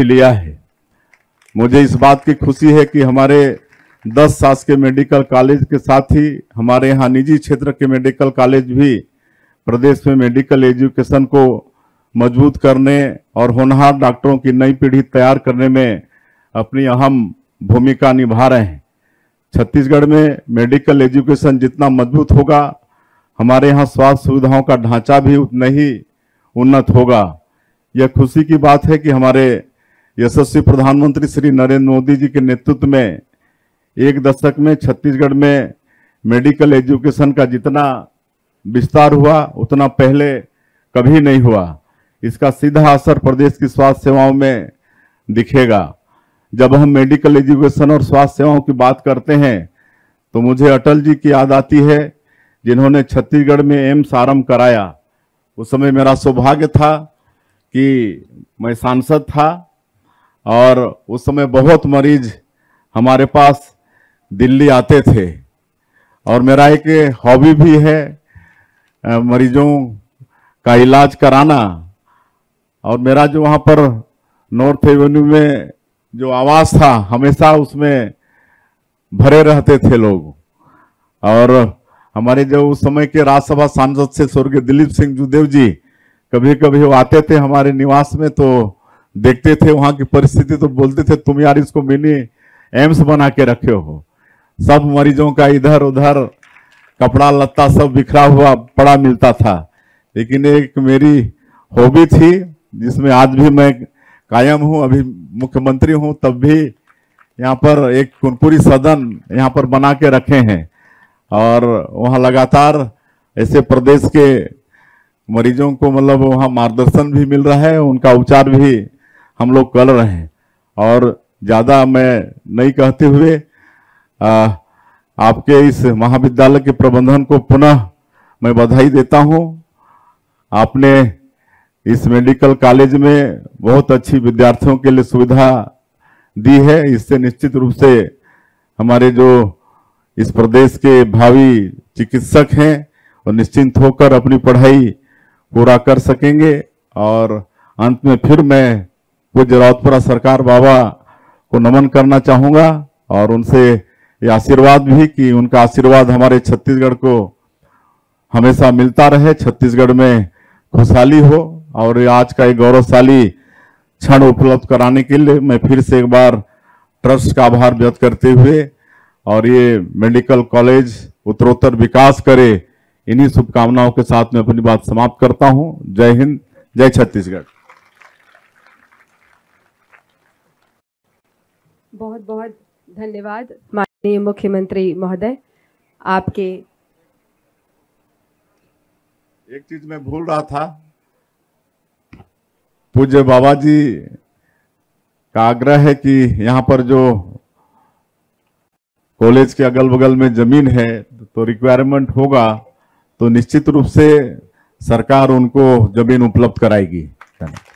भी लिया है। मुझे इस बात की खुशी है कि हमारे 10 शासकीय मेडिकल कॉलेज के साथ ही हमारे यहाँ निजी क्षेत्र के मेडिकल कॉलेज भी प्रदेश में मेडिकल एजुकेशन को मज़बूत करने और होनहार डॉक्टरों की नई पीढ़ी तैयार करने में अपनी अहम भूमिका निभा रहे हैं। छत्तीसगढ़ में मेडिकल एजुकेशन जितना मज़बूत होगा, हमारे यहाँ स्वास्थ्य सुविधाओं का ढांचा भी उतना ही उन्नत होगा। यह खुशी की बात है कि हमारे यशस्वी प्रधानमंत्री श्री नरेंद्र मोदी जी के नेतृत्व में, एक दशक में छत्तीसगढ़ में मेडिकल एजुकेशन का जितना विस्तार हुआ, उतना पहले कभी नहीं हुआ। इसका सीधा असर प्रदेश की स्वास्थ्य सेवाओं में दिखेगा। जब हम मेडिकल एजुकेशन और स्वास्थ्य सेवाओं की बात करते हैं तो मुझे अटल जी की याद आती है, जिन्होंने छत्तीसगढ़ में एम्स आरंभ कराया। उस समय मेरा सौभाग्य था कि मैं सांसद था और उस समय बहुत मरीज़ हमारे पास दिल्ली आते थे। और मेरा एक हॉबी भी है मरीजों का इलाज कराना। और मेरा जो वहाँ पर नॉर्थ एवेन्यू में जो आवास था, हमेशा उसमें भरे रहते थे लोग। और हमारे जो उस समय के राज्यसभा सांसद से स्वर्गीय दिलीप सिंह जुदेव जी कभी कभी वो आते थे हमारे निवास में तो देखते थे, वहाँ की परिस्थिति तो बोलते थे, तुम यार इसको मिनी एम्स बना के रखे हो। सब मरीजों का इधर उधर कपड़ा लत्ता सब बिखरा हुआ पड़ा मिलता था। लेकिन एक मेरी हॉबी थी, जिसमें आज भी मैं कायम हूँ, अभी मुख्यमंत्री हूँ, तब भी यहाँ पर एक कुनपुरी सदन यहाँ पर बना के रखे हैं। और वहाँ लगातार ऐसे प्रदेश के मरीजों को मतलब वहाँ मार्गदर्शन भी मिल रहा है, उनका उपचार भी हम लोग कर रहे हैं। और ज़्यादा मैं नहीं कहते हुए आ, आपके इस महाविद्यालय के प्रबंधन को पुनः मैं बधाई देता हूँ। आपने इस मेडिकल कॉलेज में बहुत अच्छी विद्यार्थियों के लिए सुविधा दी है। इससे निश्चित रूप से हमारे जो इस प्रदेश के भावी चिकित्सक हैं और निश्चिंत होकर अपनी पढ़ाई पूरा कर सकेंगे। और अंत में फिर मैं पूज्य रावतपुरा सरकार बाबा को नमन करना चाहूँगा और उनसे ये आशीर्वाद भी कि उनका आशीर्वाद हमारे छत्तीसगढ़ को हमेशा मिलता रहे, छत्तीसगढ़ में खुशहाली हो और आज का एक गौरवशाली क्षण उपलब्ध कराने के लिए मैं फिर से एक बार ट्रस्ट का आभार व्यक्त करते हुए और ये मेडिकल कॉलेज उत्तरोत्तर विकास करे, इन्हीं शुभकामनाओं के साथ मैं अपनी बात समाप्त करता हूँ। जय हिंद, जय छत्तीसगढ़। बहुत बहुत धन्यवाद। माननीय मुख्यमंत्री महोदय, आपके एक चीज़ मैं भूल रहा था। पूज्य बाबा जी का आग्रह है कि यहाँ पर जो कॉलेज के अगल बगल में ज़मीन है तो रिक्वायरमेंट होगा तो निश्चित रूप से सरकार उनको ज़मीन उपलब्ध कराएगी। धन्यवाद।